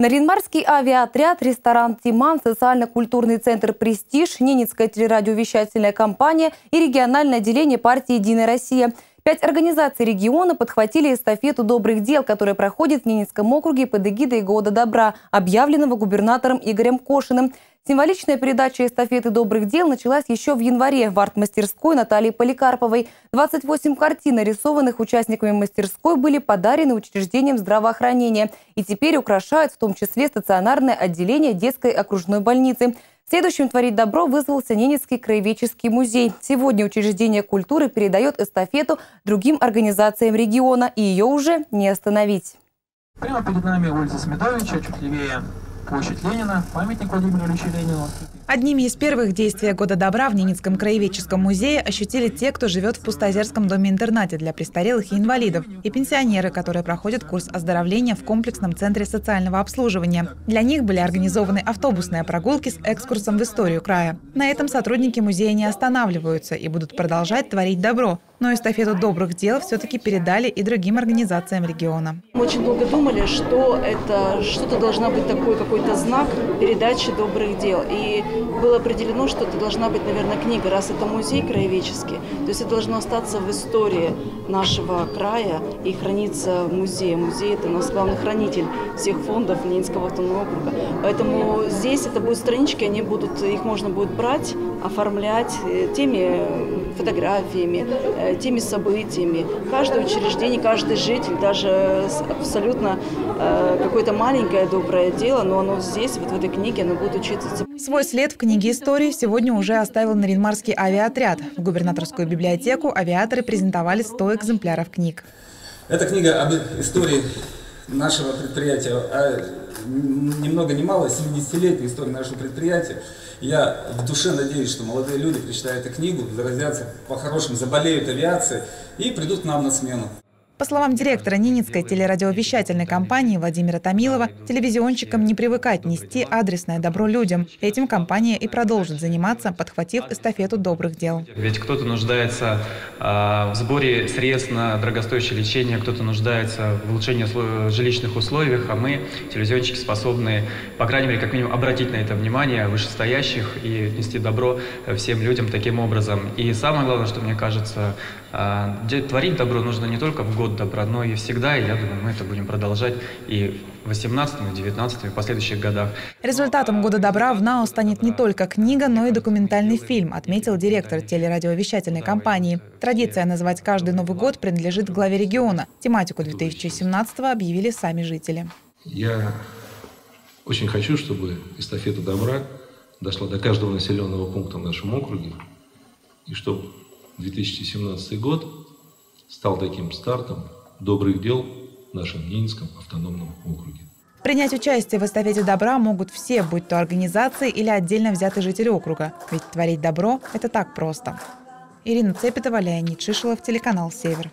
Наринмарский авиаотряд, ресторан «Тиман», социально-культурный центр «Престиж», Ненецкая телерадиовещательная компания и региональное отделение партии «Единая Россия». Пять организаций региона подхватили эстафету добрых дел, которая проходит в Ненецком округе под эгидой «Года добра», объявленного губернатором Игорем Кошиным. Символичная передача эстафеты добрых дел началась еще в январе в арт-мастерской Натальи Поликарповой. 28 картин, нарисованных участниками мастерской, были подарены учреждениям здравоохранения и теперь украшают в том числе стационарное отделение детской окружной больницы. Следующим творить добро вызвался Ненецкий краеведческий музей. Сегодня учреждение культуры передает эстафету другим организациям региона, и ее уже не остановить. Прямо перед нами улица Сметовича, чуть левее площадь Ленина, памятник Владимиру Ильичу Ленину. Одними из первых действий года добра в Ненецком краеведческом музее ощутили те, кто живет в Пустозерском доме-интернате для престарелых и инвалидов, и пенсионеры, которые проходят курс оздоровления в комплексном центре социального обслуживания. Для них были организованы автобусные прогулки с экскурсом в историю края. На этом сотрудники музея не останавливаются и будут продолжать творить добро, но эстафету добрых дел все-таки передали и другим организациям региона. Мы очень долго думали, что это что-то должна быть такой какой-то знак передачи добрых дел. И было определено, что это должна быть, наверное, книга, раз это музей краеведческий, то есть это должно остаться в истории нашего края и храниться в музее. Музей – это у нас главный хранитель всех фондов Ленинского автономного округа. Поэтому здесь это будут странички, они будут, их можно будет брать, оформлять э, теми фотографиями, э, теми событиями. Каждое учреждение, каждый житель, даже абсолютно э, какое-то маленькое доброе дело, но оно здесь, вот в этой книге, оно будет учиться. Свой след в книге истории сегодня уже оставил Наринмарский авиаотряд. В губернаторскую библиотеку авиаторы презентовали 100 экземпляров книг. Эта книга об истории нашего предприятия, а ни много ни мало 70-летней истории нашего предприятия. Я в душе надеюсь, что молодые люди прочитают эту книгу, заразятся по-хорошему, заболеют авиацией и придут к нам на смену. По словам директора Ненецкой телерадиовещательной компании Владимира Томилова, телевизионщикам не привыкать нести адресное добро людям. Этим компания и продолжит заниматься, подхватив эстафету добрых дел. Ведь кто-то нуждается э, в сборе средств на дорогостоящее лечение, кто-то нуждается в улучшении жилищных условий, а мы, телевизионщики, способны, по крайней мере, как минимум, обратить на это внимание вышестоящих и нести добро всем людям таким образом. И самое главное, что мне кажется, э, творить добро нужно не только в год год добра, но и всегда, и я думаю, мы это будем продолжать и в 18 и 19 и в последующих годах. Результатом Года добра в НАО станет не только книга, но и документальный фильм, отметил директор телерадиовещательной компании. Традиция называть каждый Новый год принадлежит главе региона. Тематику 2017 объявили сами жители. Я очень хочу, чтобы эстафета добра дошла до каждого населенного пункта в нашем округе, и чтобы 2017 год стал таким стартом добрых дел в нашем Ненецком автономном округе. Принять участие в эстафете добра могут все, будь то организации или отдельно взятые жители округа. Ведь творить добро – это так просто. Ирина Цепетова, Леонид Шишилов, телеканал «Север».